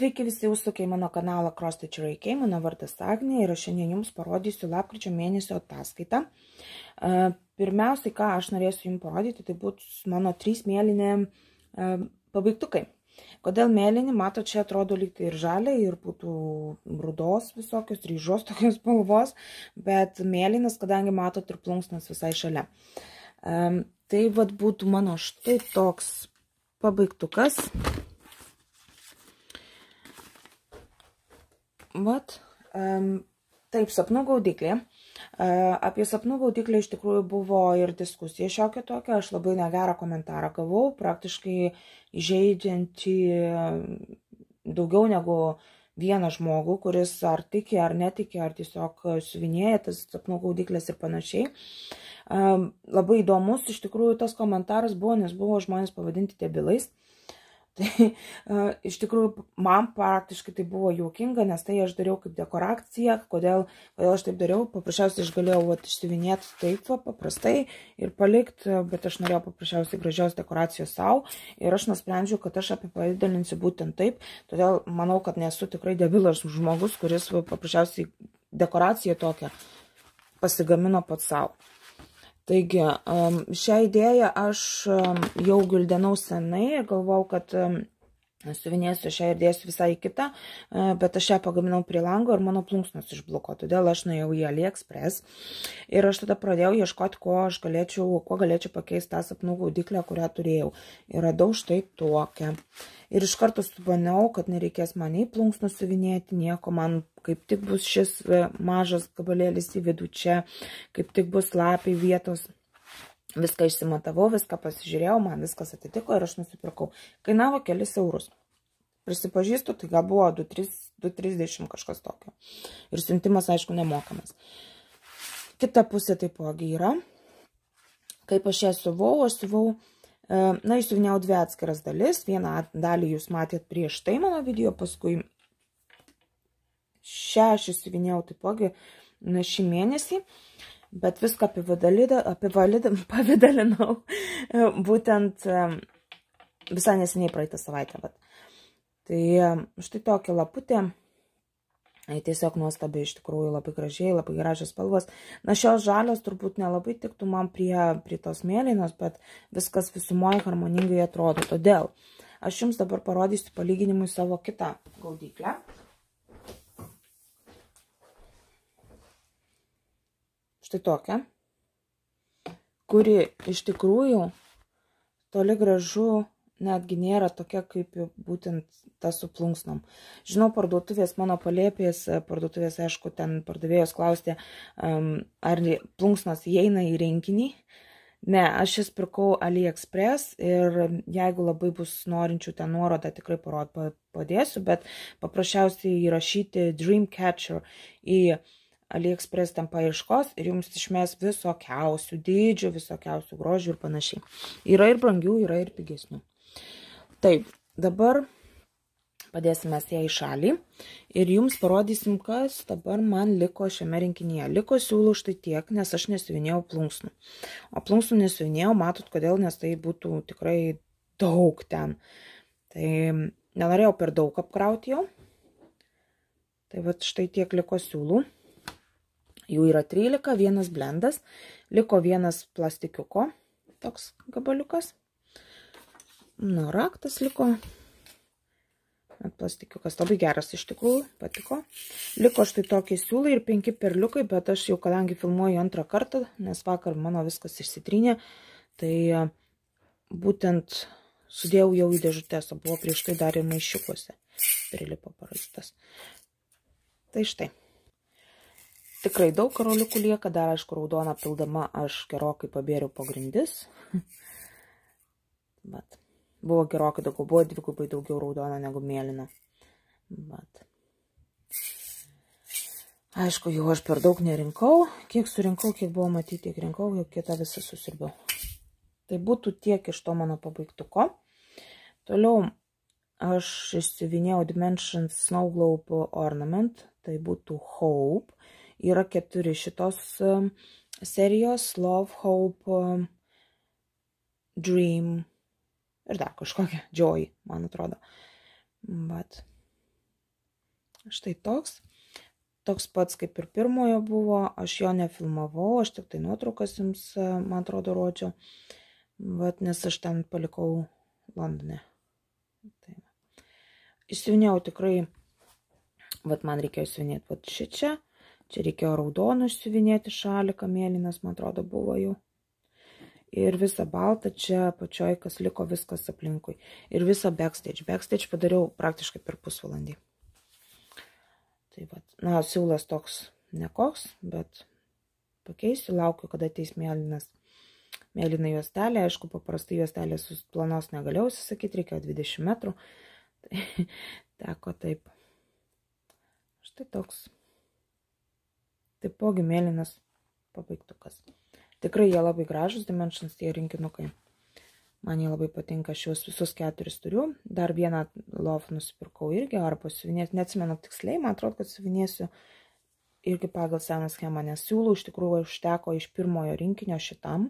Sveiki visi užsukę į mano kanalą Cross Stitch Reikiai, mano vardas Agnė ir aš šiandien jums parodysiu lapkričio mėnesio ataskaitą. E, Pirmiausiai, ką aš norėsiu jums parodyti, tai būtų mano trys mėlynė e, pabaigtukai. Kodėl mėlyni, mato, čia atrodo lyg tai ir žalia, ir būtų rudos visokios, ryžos tokios spalvos, bet mėlynas, kadangi matot ir plunksnas visai šalia. Um, tai vad būtų mano štai toks pabaigtukas. Vat, um, taip, sapnų gaudiklė. Uh, apie sapnų gaudiklę iš tikrųjų buvo ir diskusija šiokia tokia, aš labai negerą komentarą gavau, praktiškai žaidžiantį daugiau negu vieną žmogų, kuris ar tiki, ar netiki, ar tiesiog suvinėja tas sapnų gaudiklės ir panašiai. Um, labai įdomus iš tikrųjų tas komentaras buvo, nes buvo žmonės pavadinti debilais. Tai uh, iš tikrųjų man praktiškai tai buvo juokinga, nes tai aš dariau kaip dekoraciją. Kodėl, kodėl aš taip dariau? Paprasčiausiai aš galėjau vat, išsivinėti taip va, paprastai ir palikti, bet aš norėjau paprasčiausiai gražios dekoracijos savo ir aš nusprendžiau, kad aš apipavydalinsiu būtent taip. Todėl manau, kad nesu tikrai debilas žmogus, kuris va, paprasčiausiai dekoraciją tokią pasigamino pats savo. Taigi, šią idėją aš jau gildenau senai ir galvau, kad suvinėsiu šią ir dėsiu visai kitą, bet aš ją pagaminau prie lango ir mano plunksnos išbluko, todėl aš nuėjau į AliExpress ir aš tada pradėjau ieškoti, kuo aš galėčiau, kuo galėčiau pakeisti tą sapnų gaudiklę, kurią turėjau. Ir radau štai tokią. Ir iš karto subaniau, kad nereikės man nei plunksnų suvinėti, nieko, man kaip tik bus šis e, mažas gabalėlis į vidų čia, kaip tik bus lapiai vietos. Viską išsimatavau, viską pasižiūrėjau, man viskas atitiko ir aš nusipirkau. Kainavo kelis eurus. Prisipažįstu, tai gal buvo 2,30 kažkas tokio. Ir siuntimas, aišku, nemokamas. Kita pusė taipogi yra. Kaip aš ją suvau, aš suvau Na, išsiuviniau dvi atskiras dalis. Vieną dalį jūs matėt prieš tai mano video, paskui šią aš išsiuvinėjau taipogi šį mėnesį, bet viską apivalydalinau būtent visai neseniai praeitą savaitę. Bet. Tai štai tokia laputė Tiesiog nuostabiai, iš tikrųjų labai gražiai, labai gražios spalvos. Na, šios žalios turbūt nelabai tiktų man prie, prie tos mėlynos, bet viskas visumoje harmoningai atrodo. Todėl aš jums dabar parodysiu palyginimui savo kitą gaudyklę. Štai tokia, kuri iš tikrųjų toli gražu netgi nėra tokia kaip būtent ta su plunksnom. Žinau, parduotuvės mano palėpės, parduotuvės, aišku, ten pardavėjos klausė, ar plunksnos įeina į rinkinį. Ne, aš jas pirkau AliExpress ir jeigu labai bus norinčių ten nuorodą, tikrai parod, padėsiu, bet paprasčiausiai įrašyti Dreamcatcher į AliExpress ten paieškos ir jums išmes visokiausių dydžių, visokiausių grožių ir panašiai. Yra ir brangių, yra ir pigesnių. Taip, dabar padėsime ją į šalį ir jums parodysim, kas dabar man liko šiame rinkinyje. Liko siūlų štai tiek, nes aš nesivinėjau plunksnų. O plunksnų nesivinėjau, matot kodėl, nes tai būtų tikrai daug ten. Tai nenorėjau per daug apkrauti jau. Tai va štai tiek liko siūlų. Jų yra 13, vienas blendas, liko vienas plastikiuko, toks gabaliukas. Na, raktas liko. Plastikiukas labai geras iš tikrųjų, patiko. Liko štai tokie siūlai ir penki perliukai, bet aš jau kadangi filmuoju antrą kartą, nes vakar mano viskas išsitrynė, tai būtent sudėjau jau į dėžutės, o buvo prieš tai dar ir maišiukuose. Prilipo parašytas. Tai štai. Tikrai daug karoliukų lieka, dar aišku raudoną pildama aš gerokai pabėriau po grindis. Bet Buvo gerokai daugiau, buvo dvigubai daugiau raudono negu mėlyno. Bet. Aišku, jau aš per daug nerinkau. Kiek surinkau, kiek buvo matyti, tiek rinkau, jau kitą visą susirbiau. Tai būtų tiek iš to mano pabaigtuko. Toliau aš išsivinėjau Dimensions Snow Globe Ornament. Tai būtų Hope. Yra keturi šitos um, serijos. Love, Hope, um, Dream ir dar kažkokia Joy, man atrodo. Bet Štai toks. Toks pats kaip ir pirmojo buvo, aš jo nefilmavau, aš tik tai nuotraukas jums, man atrodo, rodžiau, Vat, nes aš ten palikau Londone. Tai. Išsiunėjau tikrai, vat man reikėjo siuvinėti vat šį čia, čia reikėjo raudonų siuvinėti šaliką, mėlynas, man atrodo, buvo jau ir visą baltą čia pačioj, kas liko viskas aplinkui. Ir visą backstage. Backstage padariau praktiškai per pusvalandį. Tai va, na, siūlas toks nekoks, bet pakeisiu, laukiu, kada ateis mėlynas. Mėlyna juostelė, aišku, paprastai juostelė su planos negalėjau susakyti, reikėjo 20 metrų. Tai teko taip. Štai toks. Taipogi mėlynas pabaigtukas. Tikrai jie labai gražus Dimensions tie rinkinukai. Man jie labai patinka, aš juos visus keturis turiu. Dar vieną lov nusipirkau irgi, ar pasiuvinėsiu, neatsimenu tiksliai, man atrodo, kad suvinėsiu irgi pagal seną schemą, nes siūlų iš tikrųjų užteko iš pirmojo rinkinio šitam.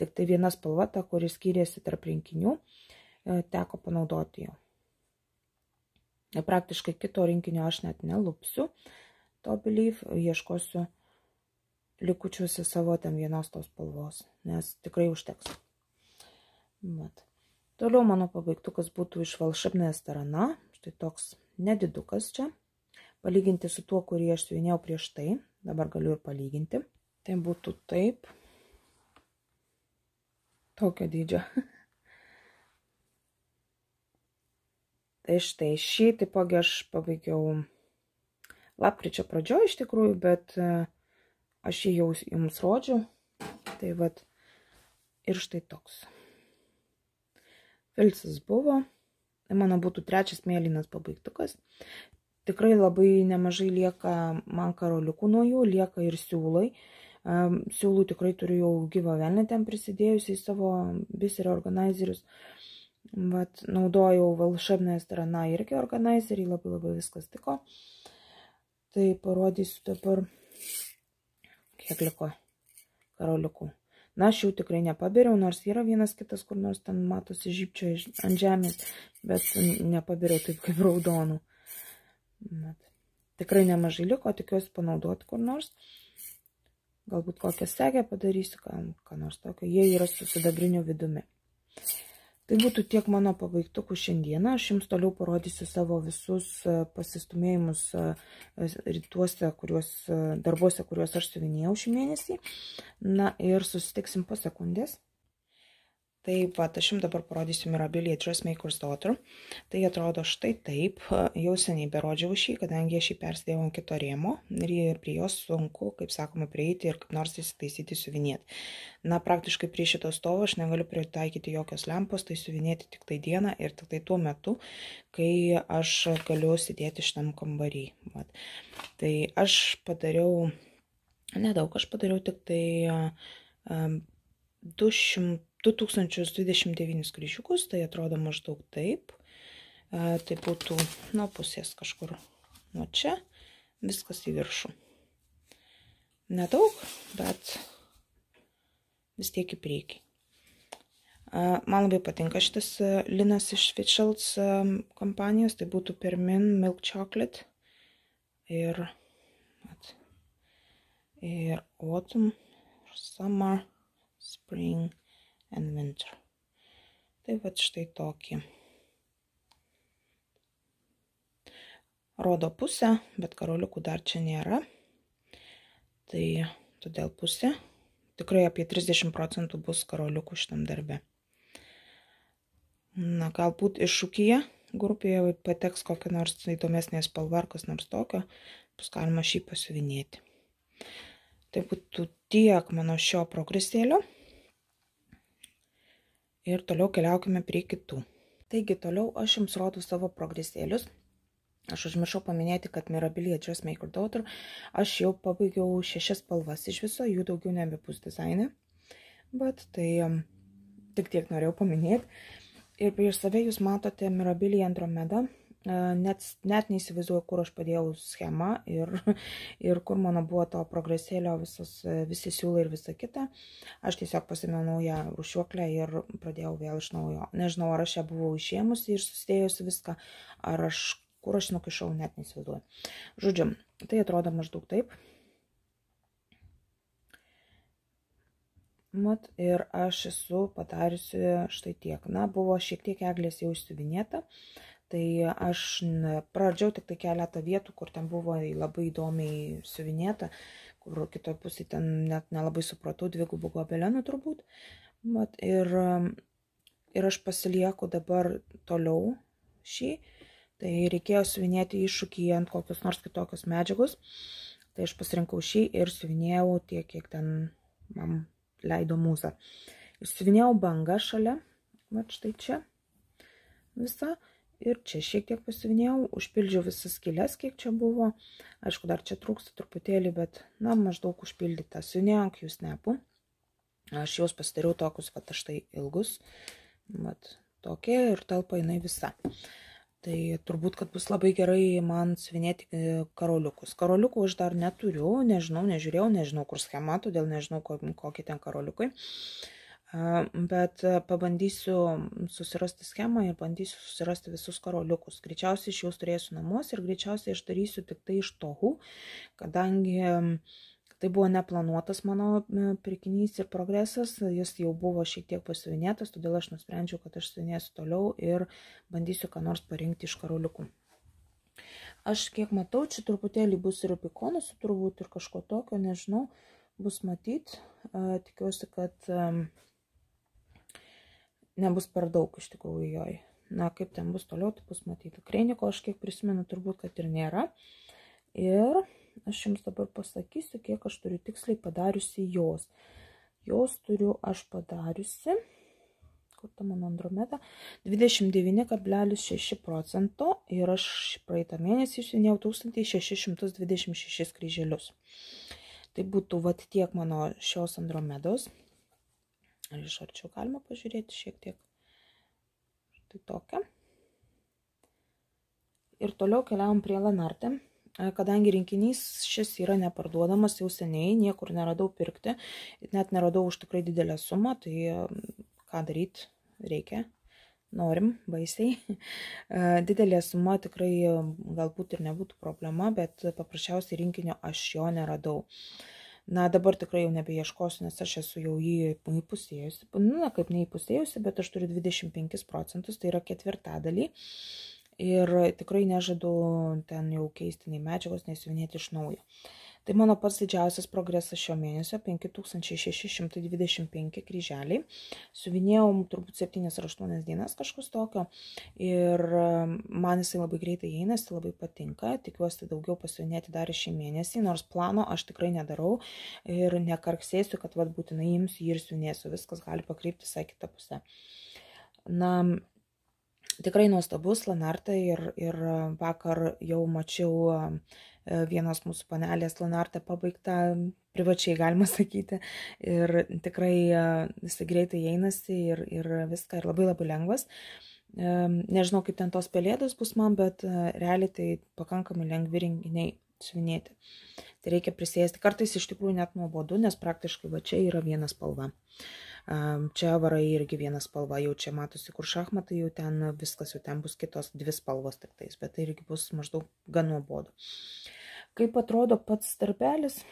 Tik tai viena spalva, ta, kuris skyrėsi tarp rinkinių, e, teko panaudoti jau. Praktiškai kito rinkinio aš net nelupsiu, to believe, ieškosiu likučiuose savo ten vienos tos spalvos, nes tikrai užteks. Bet. Toliau mano pabaigtukas būtų iš valšabnės tarana, štai toks nedidukas čia, palyginti su tuo, kurį aš siuvinėjau prieš tai, dabar galiu ir palyginti. Tai būtų taip, tokio dydžio. tai štai šį taipogi aš pabaigiau lapkričio pradžioje iš tikrųjų, bet uh, Aš jį jau jums rodžiau. Tai vad. Ir štai toks. Filsis buvo. Tai mano būtų trečias mėlynas pabaigtukas. Tikrai labai nemažai lieka man karoliukų nuo jų, lieka ir siūlai. Siūlų tikrai turiu jau gyvą velnę ten prisidėjusi į savo biserio organizerius. Vat, naudojau valšabnę strana irgi organizerį, labai labai viskas tiko. Tai parodysiu dabar kiek liko karoliukų. Na, aš jų tikrai nepaberiau, nors yra vienas kitas, kur nors ten matosi žypčio ant žemės, bet nepaberiau taip kaip raudonų. Bet tikrai nemažai liko, tikiuosi panaudoti kur nors. Galbūt kokią segę padarysiu, ką, ką nors tokio. Jie yra su sidabriniu vidumi. Tai būtų tiek mano pabaigtukų šiandieną. Aš jums toliau parodysiu savo visus e, pasistumėjimus e, rytuose, kuriuos, e, darbuose, kuriuos aš suvinėjau šį mėnesį. Na ir susitiksim po sekundės. Taip pat aš jums dabar parodysiu Mirabilie Dressmaker's Daughter. Tai atrodo štai taip. Jau seniai berodžiau šį, kadangi aš jį persidėjau ant kito rėmo ir prie jos sunku, kaip sakoma, prieiti ir kaip nors įsitaisyti suvinėti. Na, praktiškai prie šito stovo aš negaliu pritaikyti jokios lempos, tai suvinėti tik tai dieną ir tik tai tuo metu, kai aš galiu sėdėti šitam kambarį. Vat. Tai aš padariau, nedaug, aš padariau tik tai um, 200 2029 kryžiukus, tai atrodo maždaug taip. Tai būtų nuo pusės kažkur nuo čia, viskas į viršų. Nedaug, bet vis tiek į priekį. Man labai patinka šitas linas iš Fitchalds kompanijos, tai būtų Permin Milk Chocolate ir, ir Autumn, Summer, Spring and winter. Tai va štai tokį. Rodo pusę, bet karoliukų dar čia nėra. Tai todėl pusė. Tikrai apie 30 procentų bus karoliukų šitam darbe. Na, galbūt iššūkyje grupėje pateks kokia nors įdomesnė spalva ar kas nors tokio, bus galima šį pasiuvinėti. Tai būtų tiek mano šio progresėlio ir toliau keliaukime prie kitų. Taigi toliau aš jums rodau savo progresėlius. Aš užmiršau paminėti, kad Mirabilie Dressmaker Daughter aš jau pabaigiau šešias spalvas iš viso, jų daugiau nebebus dizaine. Bet tai um, tik tiek norėjau paminėti. Ir prieš save jūs matote Mirabilie Andromeda net, net neįsivaizduoju, kur aš padėjau schemą ir, ir kur mano buvo to progresėlio visos, visi siūlai ir visa kita. Aš tiesiog pasimėjau naują rušiuoklę ir pradėjau vėl iš naujo. Nežinau, ar aš ją buvau išėmusi ir susidėjusi viską, ar aš kur aš nukišau, net nesivaizduoju. Žodžiu, tai atrodo maždaug taip. Mat, ir aš esu padariusi štai tiek. Na, buvo šiek tiek eglės jau išsivinėta, tai aš pradžiau tik tai keletą vietų, kur ten buvo labai įdomiai siuvinėta, kur kitoje pusėje ten net nelabai supratau, dvigubų gobelenų turbūt. Mat, ir, ir aš pasilieku dabar toliau šį, tai reikėjo siuvinėti iššūkį ant kokios nors kitokios medžiagos. Tai aš pasirinkau šį ir siuvinėjau tiek, kiek ten man leido mūza. Išsivinėjau bangą šalia, va štai čia visą. Ir čia šiek tiek pasivinėjau, užpildžiau visas skilės, kiek čia buvo. Aišku, dar čia trūksta truputėlį, bet, na, maždaug užpildyta. Siunėjau jų snepų. Aš juos pasidariau tokius, va, štai ilgus. Vat, tokie ir telpa jinai visa. Tai turbūt, kad bus labai gerai man svinėti e, karoliukus. Karoliukų aš dar neturiu, nežinau, nežiūrėjau, nežinau, kur schema, todėl nežinau, kokie ten karoliukai. Bet pabandysiu susirasti schemą ir bandysiu susirasti visus karoliukus. Greičiausiai iš juos turėsiu namuose ir greičiausiai aš darysiu tik tai iš tohų, kadangi Tai buvo neplanuotas mano pirkinys ir progresas, jis jau buvo šiek tiek pasivinėtas, todėl aš nusprendžiau, kad aš sivinėsiu toliau ir bandysiu ką nors parinkti iš karoliukų. Aš kiek matau, čia truputėlį bus ir apikonusų turbūt ir kažko tokio, nežinau, bus matyt. Tikiuosi, kad nebus per daug iš tikrųjų joj. Na, kaip ten bus toliau, tai bus matyti. Kreiniko aš kiek prisimenu, turbūt, kad ir nėra. Ir aš jums dabar pasakysiu, kiek aš turiu tiksliai padariusi jos. Jos turiu aš padariusi, kur ta mano andromeda, 29,6 procento ir aš praeitą mėnesį išsiunėjau 1626 kryželius. Tai būtų vat tiek mano šios andromedos. Ar iš arčiau galima pažiūrėti šiek tiek. Štai tokia. Ir toliau keliavom prie Lanartė kadangi rinkinys šis yra neparduodamas jau seniai, niekur neradau pirkti, net neradau už tikrai didelę sumą, tai ką daryti reikia, norim baisiai. Didelė suma tikrai galbūt ir nebūtų problema, bet paprasčiausiai rinkinio aš jo neradau. Na, dabar tikrai jau nebeieškosiu, nes aš esu jau jį įpusėjusi. Na, kaip neįpusėjusi, bet aš turiu 25 procentus, tai yra ketvirtadalį ir tikrai nežadu ten jau keisti nei medžiagos, nei siuvinėti iš naujo. Tai mano pats didžiausias progresas šio mėnesio - 5625 kryželiai. Suvinėjau turbūt 7 ar 8 dienas kažkas tokio ir man jisai labai greitai einasi, labai patinka. Tikiuosi daugiau pasivinėti dar šį mėnesį, nors plano aš tikrai nedarau ir nekarksėsiu, kad vad būtinai imsiu ir siunėsiu. Viskas gali pakreipti visai kitą pusę. Na, tikrai nuostabus Lanartai ir, ir vakar jau mačiau vienos mūsų panelės Lanartą pabaigtą privačiai, galima sakyti. Ir tikrai e, jisai greitai einasi ir, ir viską ir labai labai lengvas. E, nežinau, kaip ten tos pelėdos bus man, bet realiai tai pakankamai lengvi renginiai siuvinėti. Tai reikia prisėsti. Kartais iš tikrųjų net nuobodu, nes praktiškai va čia yra viena spalva. Čia varai irgi viena spalva, jau čia matosi, kur šachmatai, jau ten viskas, jau ten bus kitos dvi spalvos tik tais, bet tai irgi bus maždaug gan nuobodu. Kaip atrodo pats tarpelis,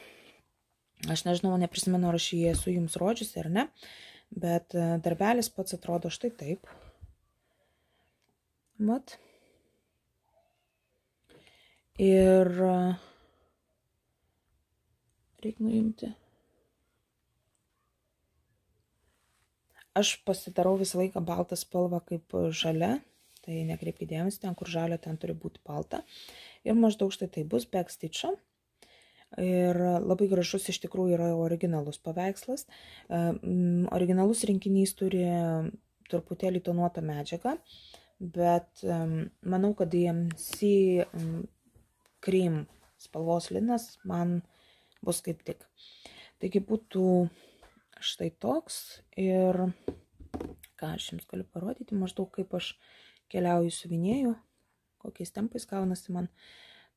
aš nežinau, neprisimenu, ar aš jį esu jums rodžiusi ar ne, bet e, darbelis pats atrodo štai taip. Mat. Ir e, reikia nuimti Aš pasidarau visą laiką baltą spalvą kaip žalia, tai nekreipkite dėmesį, ten kur žalia, ten turi būti balta. Ir maždaug štai tai bus backstitch'o. Ir labai gražus iš tikrųjų yra originalus paveikslas. Originalus rinkinys turi truputėlį tonuotą medžiagą, bet manau, kad DMC cream spalvos linas man bus kaip tik. Taigi būtų štai toks ir ką aš jums galiu parodyti, maždaug kaip aš keliauju suvinėjų, kokiais tempais gaunasi man.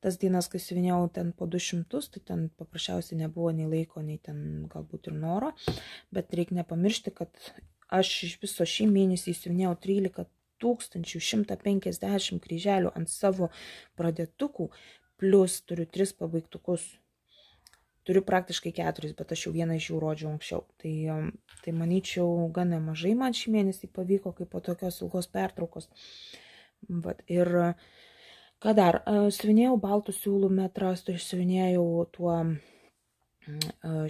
Tas dienas, kai siuvinėjau ten po 200, tai ten paprasčiausiai nebuvo nei laiko, nei ten galbūt ir noro, bet reikia nepamiršti, kad aš iš viso šį mėnesį siuvinėjau 13 1150 kryželių ant savo pradėtukų, plus turiu 3 pabaigtukus. Turiu praktiškai keturis, bet aš jau vieną iš jų rodžiau anksčiau. Tai, um, tai manyčiau, gan nemažai man šį mėnesį pavyko, kaip po tokios ilgos pertraukos. Vat, ir ką dar, siuvinėjau baltų siūlų metras, tai siuvinėjau tuo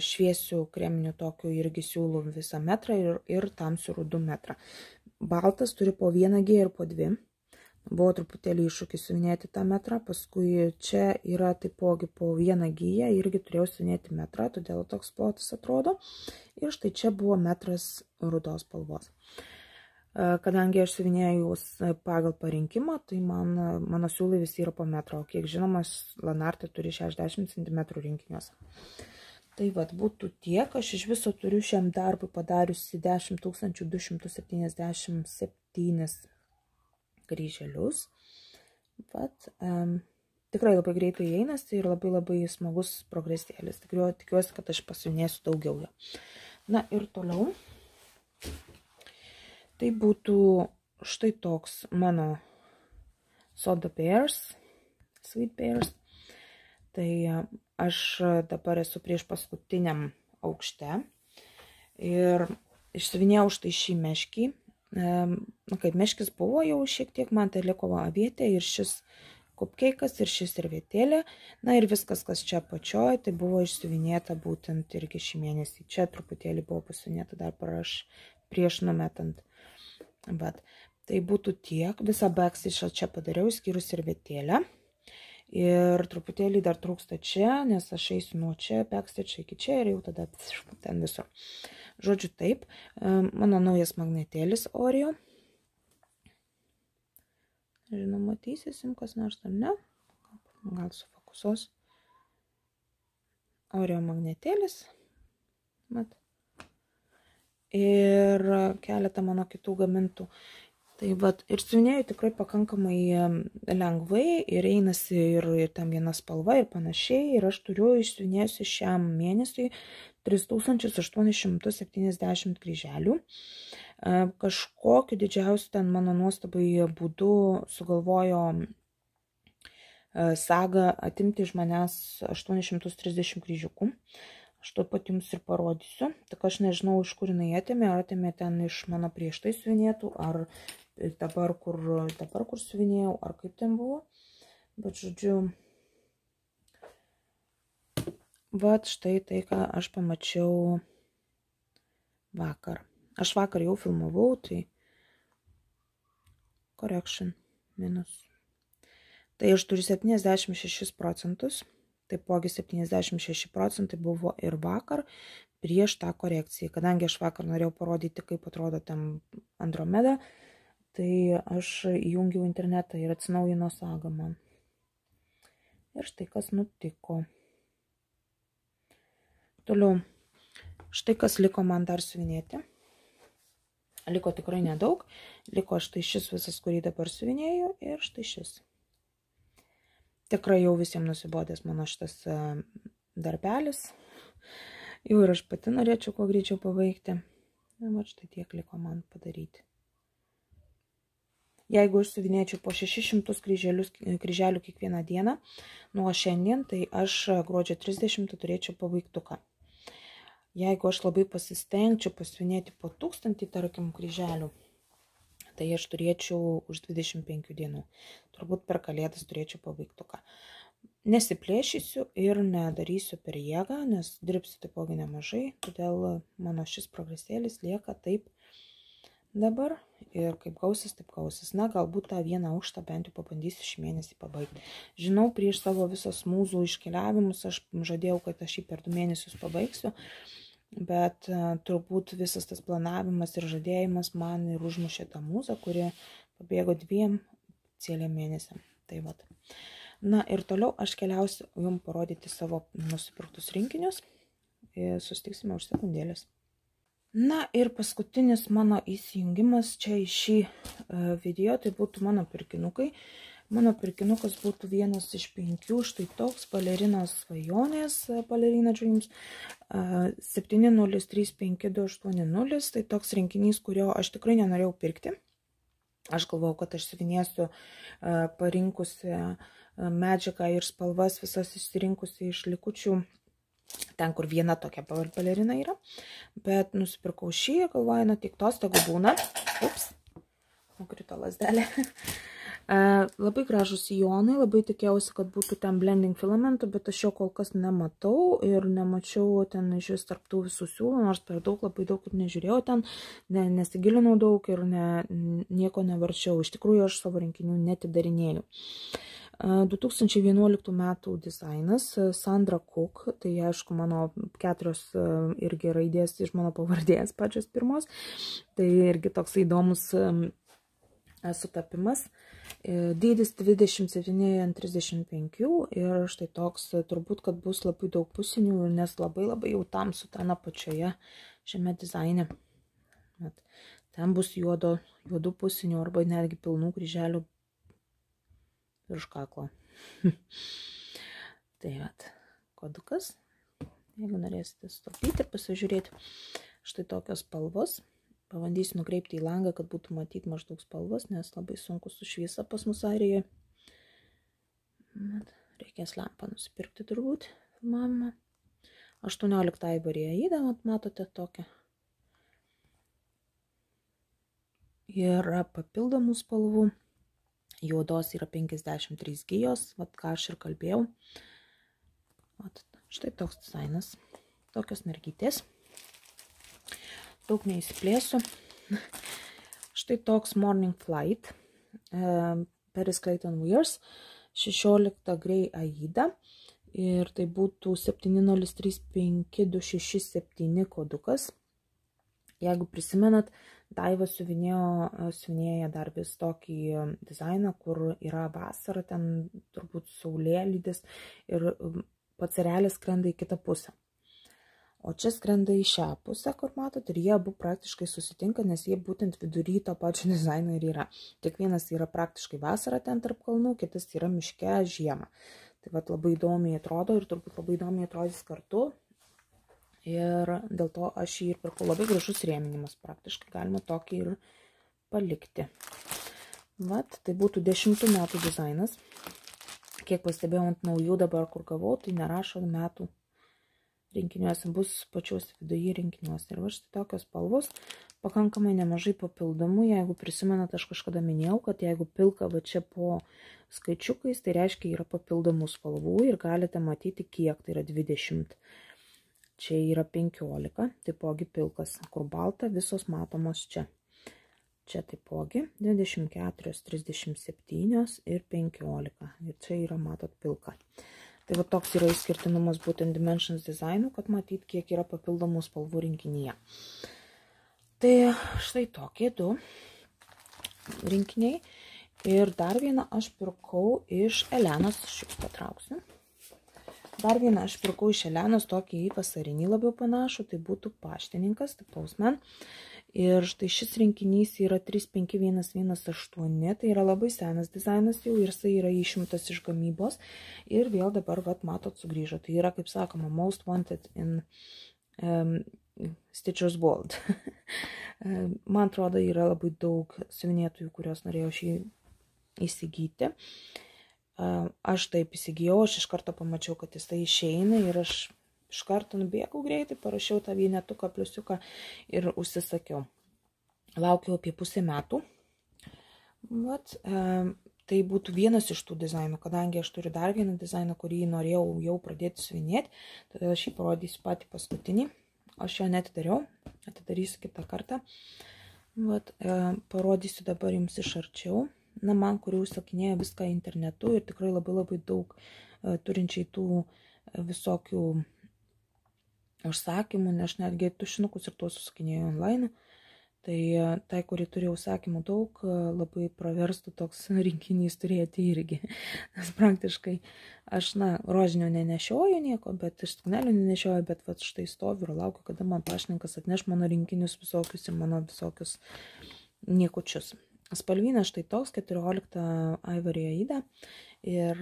šviesių kreminių tokių irgi siūlų visą metrą ir, ir tamsių rudų metrą. Baltas turi po vieną G ir po dvi. Buvo truputėlį iššūkis siuvinėti tą metrą, paskui čia yra taipogi po vieną giją, irgi turėjau siuvinėti metrą, todėl toks plotas atrodo. Ir štai čia buvo metras rudos spalvos. Kadangi aš siuvinėjau pagal parinkimą, tai man, mano siūlai visi yra po metro, o kiek žinomas, Lanartė turi 60 cm rinkiniuose. Tai vad būtų tiek, aš iš viso turiu šiam darbui padariusi 10 277 kryželius. Vat, um, tikrai labai greitai einasi ir labai labai smagus progresėlis. Tikriu, tikiuosi, kad aš pasiunėsiu daugiau jo. Na ir toliau. Tai būtų štai toks mano Soda Bears, Sweet Bears. Tai aš dabar esu prieš paskutiniam aukšte ir išsivinėjau štai šį meškį. Na, kaip meškis buvo jau šiek tiek, man tai liko avietė ir šis kupkeikas ir šis servetėlė. Na ir viskas, kas čia apačioje, tai buvo išsivinėta būtent irgi šį mėnesį. Čia truputėlį buvo pasivinėta dar praš, prieš numetant. Bet tai būtų tiek. Visą backstitchą čia padariau, skyrus servetėlę. Ir truputėlį dar trūksta čia, nes aš eisiu nuo čia, backstitch iki čia ir jau tada ten visur. Žodžiu taip, mano naujas magnetėlis Oreo. Žinau, matysim, kas nors ar ne. Gal sufokusuos. Oreo magnetėlis. Mat. Ir keletą mano kitų gamintų Tai vat, ir siunėjau tikrai pakankamai lengvai ir einasi ir, ir tam viena spalva ir panašiai. Ir aš turiu išsiunėjusi šiam mėnesiui 3870 kryželių. E, kažkokiu didžiausiu ten mano nuostabai būdu sugalvojo e, saga atimti iš manęs 830 kryžiukų. Aš to pat jums ir parodysiu. Tik aš nežinau, iš kur jinai atėmė, ar atėmė ten iš mano prieš tai siuvinėtų, ar dabar, kur, dabar, kur siuvinėjau, ar kaip ten buvo. Bet, žodžiu, vat štai tai, ką aš pamačiau vakar. Aš vakar jau filmavau, tai correction minus. Tai aš turiu 76 procentus, taipogi 76 procentai buvo ir vakar prieš tą korekciją. Kadangi aš vakar norėjau parodyti, kaip atrodo tam Andromeda, tai aš įjungiau internetą ir atsinaujino sagą man. Ir štai kas nutiko. Toliau, štai kas liko man dar siuvinėti. Liko tikrai nedaug. Liko štai šis visas, kurį dabar siuvinėjau ir štai šis. Tikrai jau visiems nusibodęs mano šitas e, darbelis. Jau ir aš pati norėčiau kuo greičiau pabaigti. Na, va štai tiek liko man padaryti. Jeigu aš suvinėčiau po 600 kryželių kiekvieną dieną nuo šiandien, tai aš gruodžio 30 turėčiau pabaigtuką. Jeigu aš labai pasistengčiau pasivinėti po 1000, tarkim, kryželių, tai aš turėčiau už 25 dienų. Turbūt per kalėdas turėčiau pabaigtuką. Nesiplėšysiu ir nedarysiu per jėgą, nes dirbsiu taipogi nemažai, todėl mano šis progresėlis lieka taip dabar ir kaip gausis, taip gausis. Na, galbūt tą vieną aukštą bent jau pabandysiu šį mėnesį pabaigti. Žinau, prieš savo visos mūzų iškeliavimus aš žadėjau, kad aš jį per du mėnesius pabaigsiu, bet uh, turbūt visas tas planavimas ir žadėjimas man ir užmušė tą mūzą, kuri pabėgo dviem cėlėm mėnesiam. Tai vat. Na ir toliau aš keliausiu jums parodyti savo nusipirktus rinkinius. Sustiksime už sekundėlės. Na ir paskutinis mano įsijungimas čia į šį e, video, tai būtų mano pirkinukai. Mano pirkinukas būtų vienas iš penkių, štai toks, balerinos svajonės, balerina e, Dreams, 7035280, tai toks rinkinys, kurio aš tikrai nenorėjau pirkti. Aš galvau, kad aš siuvinėsiu parinkusi medžiagą ir spalvas visas išsirinkusi iš likučių ten, kur viena tokia balerina yra. Bet nusipirkau šį, galvoju, nu tik tos tegu būna. Ups, nukrito lasdelė. Labai gražus sijonai, labai tikėjausi, kad būtų ten blending filamentų, bet aš jo kol kas nematau ir nemačiau ten iš vis tarptų visų siūlų, nors per daug labai daug ir nežiūrėjau ten, ne, nesigilinau daug ir ne, nieko nevarčiau. Iš tikrųjų, aš savo rinkinių netidarinėjau. 2011 metų dizainas Sandra Cook, tai aišku mano keturios irgi raidės iš mano pavardės pačios pirmos, tai irgi toks įdomus sutapimas. E, dydis 27 ant 35 ir štai toks turbūt, kad bus labai daug pusinių, nes labai labai jau tamsu ten apačioje šiame dizaine. Bet ten bus juodo, juodų pusinių arba netgi pilnų kryželių virš kaklo. tai vat, kodukas. Jeigu norėsite stopyti ir pasižiūrėti, štai tokios spalvos. Pabandysiu nukreipti į langą, kad būtų matyti maždaug spalvas, nes labai sunku su šviesa pas mus Airijoje. Reikės lampą nusipirkti turbūt filmavimą. 18 aivarėje įdą, matote tokią. Yra papildomų spalvų. Juodos yra 53 gijos, vat ką aš ir kalbėjau. Vat, štai toks dizainas. Tokios mergytės daug neįsiplėsiu. Štai toks Morning Flight, Paris Clayton Wears, 16 Grey Aida ir tai būtų 7035267 kodukas. Jeigu prisimenat, Daiva siuvinėjo, siuvinėja dar vis tokį dizainą, kur yra vasara, ten turbūt saulėlydis ir pats realis skrenda į kitą pusę. O čia skrenda į šią pusę, kur matot, ir jie abu praktiškai susitinka, nes jie būtent vidury to pačio dizaino ir yra. Tik vienas yra praktiškai vasarą ten tarp kalnų, kitas yra miške žiemą. Tai vad labai įdomiai atrodo ir turbūt labai įdomiai atrodys kartu. Ir dėl to aš jį ir pirkau labai gražus rėminimas, praktiškai galima tokį ir palikti. Vat, tai būtų dešimtų metų dizainas. Kiek pastebėjau ant naujų dabar, kur gavau, tai nerašo metų rinkiniuose bus pačios viduje rinkiniuose. Ir va štai tokios spalvos, pakankamai nemažai papildomų. Jeigu prisimenat, aš kažkada minėjau, kad jeigu pilka va čia po skaičiukais, tai reiškia yra papildomų spalvų ir galite matyti, kiek tai yra 20. Čia yra 15, taipogi pilkas, kur balta, visos matomos čia. Čia taipogi 24, 37 ir 15. Ir čia yra, matot, pilka. Tai va toks yra išskirtinumas būtent Dimensions dizainų, kad matyt, kiek yra papildomų spalvų rinkinyje. Tai štai tokie du rinkiniai. Ir dar vieną aš pirkau iš Elenos, aš jūs patrauksiu. Dar vieną aš pirkau iš Elenos, tokį į vasarinį labiau panašų, tai būtų paštininkas, tai pausmen. Ir štai šis rinkinys yra 35118, tai yra labai senas dizainas jau ir jisai yra išimtas iš gamybos. Ir vėl dabar, vat, matot, sugrįžo. Tai yra, kaip sakoma, most wanted in um, Stitcher's World. Man atrodo, yra labai daug siuvinėtojų, kurios norėjo šį įsigyti. Aš taip įsigijau, aš iš karto pamačiau, kad jisai išeina ir aš iš karto nubėgau greitai, parašiau tą vienetuką pliusiuką ir užsisakiau. Laukiau apie pusę metų. Vat, e, tai būtų vienas iš tų dizainų, kadangi aš turiu dar vieną dizainą, kurį norėjau jau pradėti suvinėti, todėl aš jį parodysiu patį paskutinį. Aš jo netidariau, atidarysiu kitą kartą. Vat, e, parodysiu dabar jums iš arčiau. Na, man, kurių užsakinėja viską internetu ir tikrai labai labai daug e, turinčiai tų e, visokių užsakymų, nes aš netgi tušinukus ir tuos užsakinėjau online. Tai tai, kuri turi užsakymų daug, labai praverstų toks rinkinys turėti irgi. Nes praktiškai aš, na, rožinio nenešioju nieko, bet iš suknelių nenešioju, bet va štai stoviu ir laukiu, kada man paštininkas atneš mano rinkinius visokius ir mano visokius niekučius. Spalvynas štai toks, 14 Ivory Aida. Ir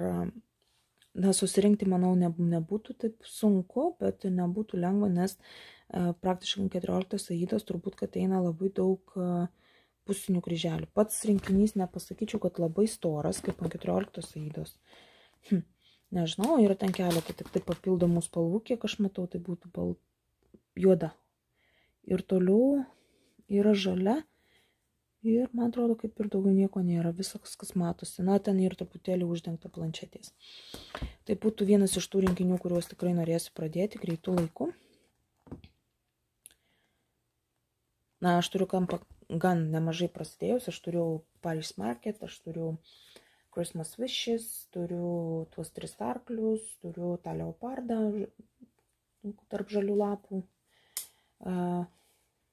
na, susirinkti, manau, ne, nebūtų taip sunku, bet nebūtų lengva, nes e, praktiškai 14 aidos turbūt, kad eina labai daug e, pusinių kryželių. Pats rinkinys nepasakyčiau, kad labai storas, kaip ant 14 eidos. Hm. Nežinau, yra ten keletą tik tai papildomų spalvų, kiek aš matau, tai būtų bal... juoda. Ir toliau yra žalia. Ir man atrodo, kaip ir daugiau nieko nėra, viskas, kas matosi. Na, ten ir truputėlį uždengta planšetės. Tai būtų vienas iš tų rinkinių, kuriuos tikrai norėsiu pradėti greitų laikų. Na, aš turiu kampą gan nemažai prasidėjus. Aš turiu Paris Market, aš turiu Christmas Wishes, turiu tuos tris arklius, turiu tą leopardą tarp žalių lapų. Uh,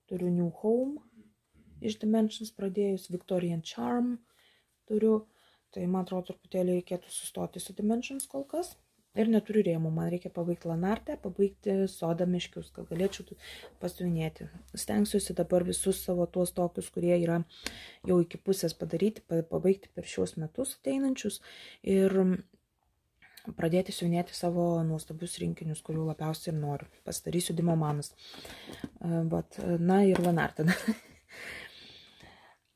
turiu New Home iš Dimensions pradėjus, Victorian Charm turiu, tai man atrodo truputėlį reikėtų sustoti su Dimensions kol kas. Ir neturiu rėmų, man reikia pabaigti lanartę, pabaigti sodą miškius, kad galėčiau pasiūnėti. Stengsiuosi dabar visus savo tuos tokius, kurie yra jau iki pusės padaryti, pabaigti per šios metus ateinančius ir pradėti siūnėti savo nuostabius rinkinius, kurių labiausiai ir noriu. Pasidarysiu dimomanas. Bet, na ir lanartą.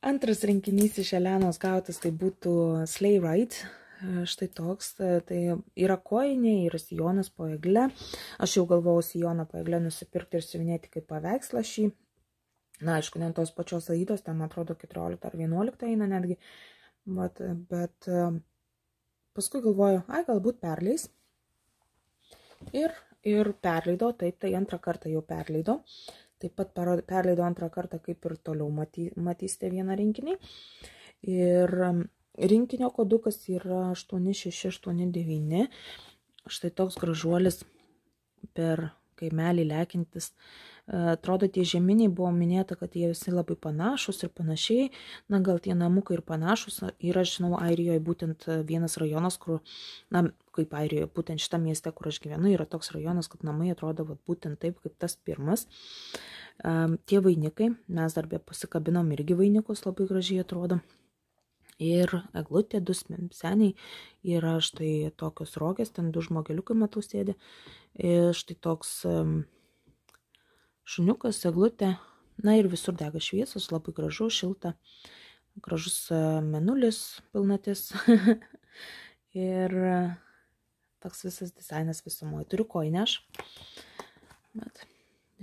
Antras rinkinys iš Elenos gautas tai būtų Slay Ride štai toks, tai yra koinė, yra sijonas po egle. Aš jau galvojau sijoną po egle nusipirkti ir siuvinėti kaip paveikslą šį. Na, aišku, ne tos pačios aidos, ten atrodo 14 ar 11 eina netgi, bet, bet paskui galvoju, ai, galbūt perleis. Ir, ir perleido, taip, tai antrą kartą jau perleido. Taip pat perleido antrą kartą, kaip ir toliau maty, matysite vieną rinkinį. Ir Rinkinio kodukas yra 8689. Štai toks gražuolis per kaimelį lekintis. Atrodo, tie žeminiai buvo minėta, kad jie visi labai panašus ir panašiai. Na, gal tie namukai ir panašus. Ir aš žinau, Airijoje būtent vienas rajonas, kur, na, kaip Airijoje, būtent šitą miestę, kur aš gyvenu, yra toks rajonas, kad namai atrodo vat, būtent taip, kaip tas pirmas. Tie vainikai, mes dar be pasikabinom irgi vainikus, labai gražiai atrodo ir eglutė, du seniai yra štai tokios rogės, ten du žmogeliukai matau sėdė, ir štai toks šuniukas, eglutė, na ir visur dega šviesos, labai gražu, šilta, gražus menulis pilnatis. Ir toks visas dizainas visumoje. Turiu koinę aš, bet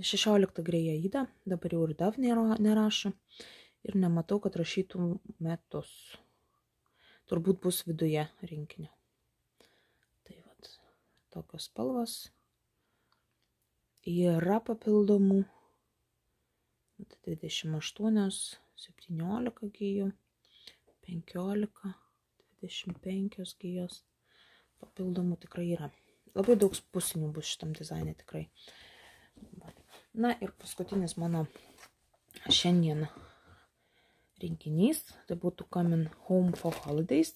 16 grėja įda, dabar jau ir dav nerašo. Ir nematau, kad rašytų metus. Turbūt bus viduje rinkinio. Tai vat, tokios spalvos. Yra papildomų 28, 17 gyjų, 15, 25 gyjos. Papildomų tikrai yra. Labai daug pusinių bus šitam dizaine tikrai. Na ir paskutinis mano šiandien rinkinys, tai būtų Coming Home for Holidays.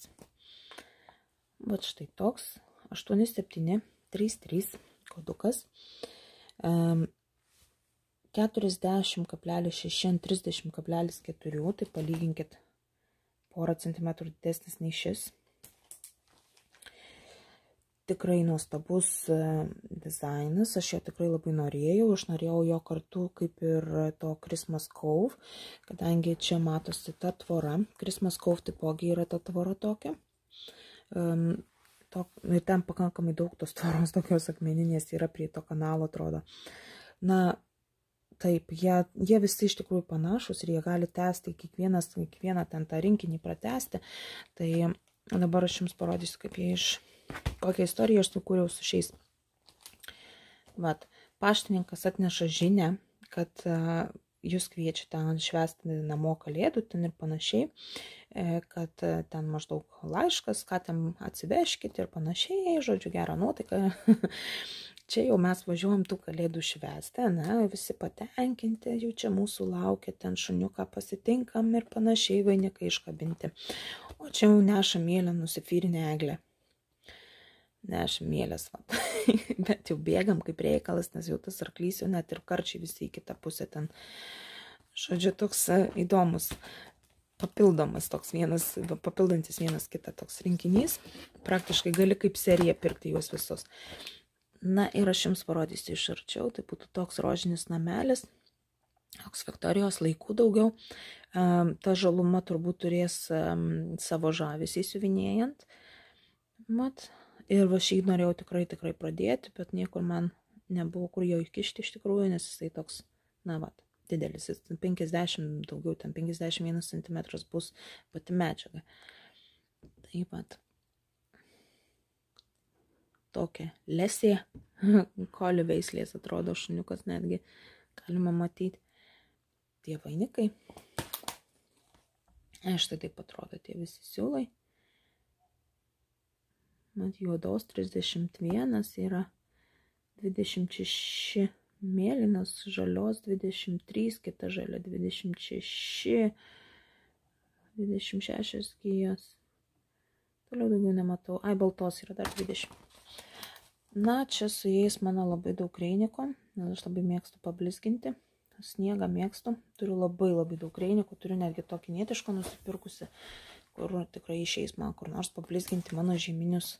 Bet štai toks 8733 kodukas. 40,6 ant 30,4, tai palyginkit porą centimetrų didesnis nei šis tikrai nuostabus dizainas, aš jo tikrai labai norėjau, aš norėjau jo kartu kaip ir to Christmas Cove, kadangi čia matosi ta tvora, Christmas Cove taipogi yra ta tvora tokia. Um, to, ir ten pakankamai daug tos tvoros tokios akmeninės yra prie to kanalo, atrodo. Na, taip, jie, jie visi iš tikrųjų panašus ir jie gali tęsti kiekvienas, kiekvieną ten tą rinkinį pratesti. Tai dabar aš jums parodysiu, kaip jie iš kokią istoriją aš sukūriau su šiais. Vat, paštininkas atneša žinę, kad jūs kviečiate švęsti namo kalėdų ten ir panašiai, e, kad ten maždaug laiškas, ką ten atsiveškite ir panašiai, žodžiu, gerą nuotaiką. čia jau mes važiuojam tų kalėdų švęsti, na, visi patenkinti, jau čia mūsų laukia, ten šuniuką pasitinkam ir panašiai vainikai iškabinti. O čia jau neša mėlę nusifyrinę eglę nešimėlės. Bet jau bėgam kaip reikalas, nes jau tas arklys jau net ir karčiai visi į kitą pusę ten. Žodžiu, toks e, įdomus, papildomas toks vienas, papildantis vienas kitą toks rinkinys. Praktiškai gali kaip seriją pirkti juos visus. Na ir aš jums parodysiu iš arčiau, tai būtų toks rožinis namelis. toks Viktorijos laikų daugiau. Ta žaluma turbūt turės savo žavesį siuvinėjant. Mat, ir va šį norėjau tikrai, tikrai pradėti, bet niekur man nebuvo kur jo įkišti iš tikrųjų, nes jisai toks, na, va, didelis, jis 50, daugiau, ten 51 cm bus pati medžiaga. Taip pat. Tokia lesė, koli veislės atrodo šuniukas netgi, galima matyti tie vainikai. Štai taip atrodo tie visi siūlai. Mat juodos 31 yra 26 mėlynas, žalios 23, kita žalia 26, 26 gijos. Toliau daugiau nematau. Ai, baltos yra dar 20. Na, čia su jais mano labai daug reiniko, nes aš labai mėgstu pablizginti sniegą mėgstu, turiu labai labai daug reinikų, turiu netgi tokį netišką nusipirkusi, kur tikrai išeis man kur nors pablizginti mano žeminius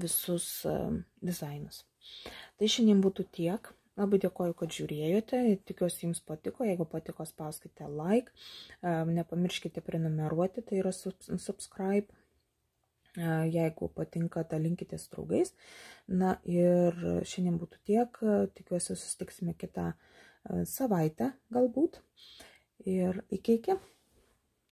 visus uh, dizainus. Tai šiandien būtų tiek. Labai dėkoju, kad žiūrėjote, tikiuosi jums patiko, jeigu patiko spauskite like, nepamirškite prenumeruoti, tai yra subscribe, jeigu patinka, dalinkitės draugais. Na ir šiandien būtų tiek, tikiuosi susitiksime kitą savaitę galbūt. Ir iki iki.